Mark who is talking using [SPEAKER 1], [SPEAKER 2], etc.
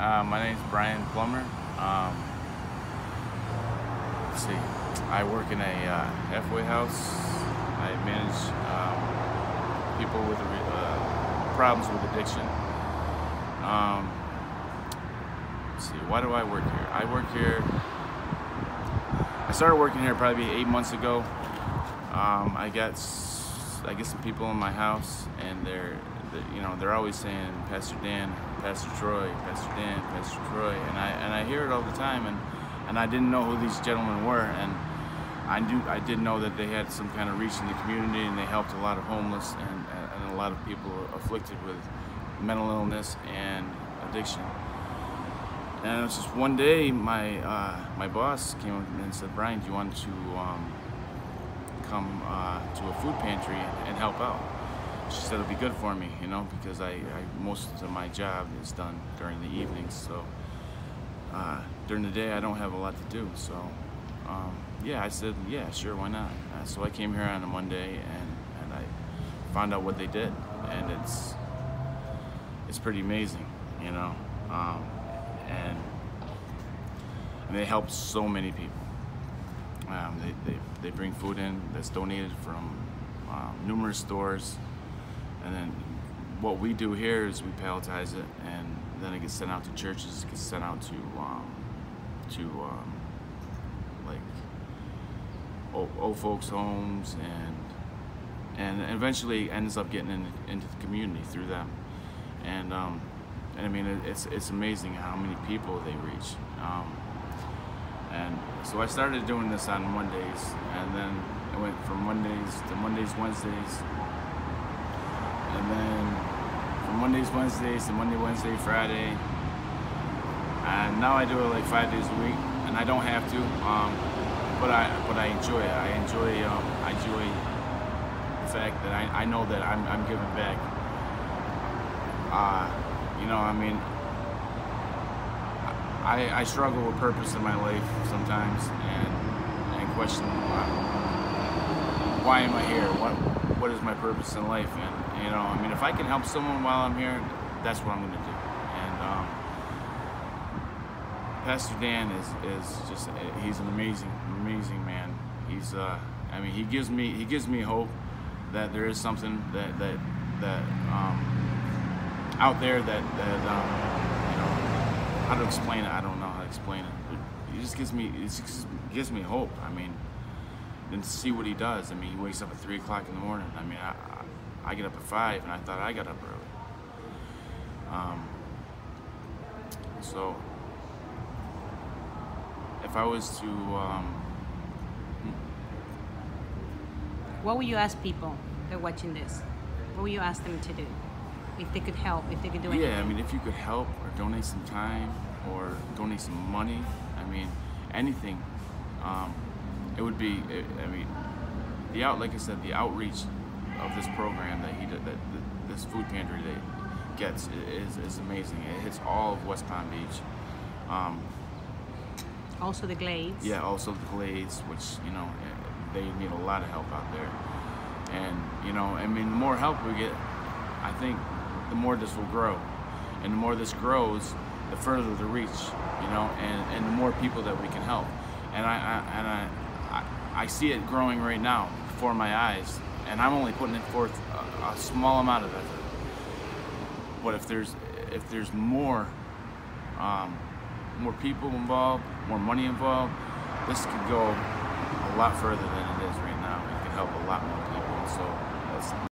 [SPEAKER 1] Uh, my name is Brian Plummer. Um, let's see. I work in a uh, halfway house. I manage um, people with uh, problems with addiction. Um, let's see. Why do I work here? I work here. I started working here probably eight months ago. Um, I got I get some people in my house, and they're you know they're always saying Pastor Dan, Pastor Troy, Pastor Dan, Pastor Troy, and I and I hear it all the time, and and I didn't know who these gentlemen were, and I knew I did know that they had some kind of reach in the community, and they helped a lot of homeless and and a lot of people afflicted with mental illness and addiction. And it was just one day, my uh, my boss came and said, Brian, do you want to um, come uh, to a food pantry and help out? She said it'll be good for me, you know, because I, I most of my job is done during the evenings. So uh, during the day, I don't have a lot to do. So um, yeah, I said, yeah, sure, why not? Uh, so I came here on a Monday and, and I found out what they did, and it's it's pretty amazing, you know. Um, and, and they help so many people. Um, they, they, they bring food in that's donated from um, numerous stores. And then what we do here is we palletize it and then it gets sent out to churches, it gets sent out to, um, to um, like old, old, folks homes and and eventually ends up getting in, into the community through them. And um, and I mean, it's it's amazing how many people they reach. Um, and so I started doing this on Mondays, and then it went from Mondays to Mondays, Wednesdays, and then from Mondays, Wednesdays to Monday, Wednesday, Friday. And now I do it like five days a week, and I don't have to, um, but I but I enjoy it. I enjoy um, I enjoy the fact that I, I know that I'm, I'm giving back. Uh, you know, I mean, I, I struggle with purpose in my life sometimes and, and question why, why am I here? What what is my purpose in life? And you know, I mean, if I can help someone while I'm here, that's what I'm going to do. And um, Pastor Dan is is just he's an amazing amazing man. He's uh, I mean, he gives me he gives me hope that there is something that that that um, out there that that um, you know how to explain it. I don't know how to explain it. But it just gives me it just gives me hope. I mean, and see what he does. I mean, he wakes up at three o'clock in the morning. I mean, I, I, I get up at five, and I thought I got up early. Um, so if I was to um,
[SPEAKER 2] what would you ask people that are watching this? What would you ask them to do? if they could help, if they could do anything.
[SPEAKER 1] Yeah, I mean, if you could help or donate some time or donate some money, I mean, anything, um, it would be. I mean, the out, like I said, the outreach of this program that he did, that this food pantry that gets is, is amazing. It hits all of West Palm Beach. Um,
[SPEAKER 2] also the Glades.
[SPEAKER 1] Yeah, also the Glades, which you know they need a lot of help out there. And you know, I mean, the more help we get, I think the more this will grow. And the more this grows, the further the reach, you know, and, and the more people that we can help. And I, I and I, I, I, see it growing right now before my eyes, and I'm only putting it forth a, a small amount of effort. But if there's if there's more um, more people involved, more money involved, this could go a lot further than it is right now. It could help a lot more people. So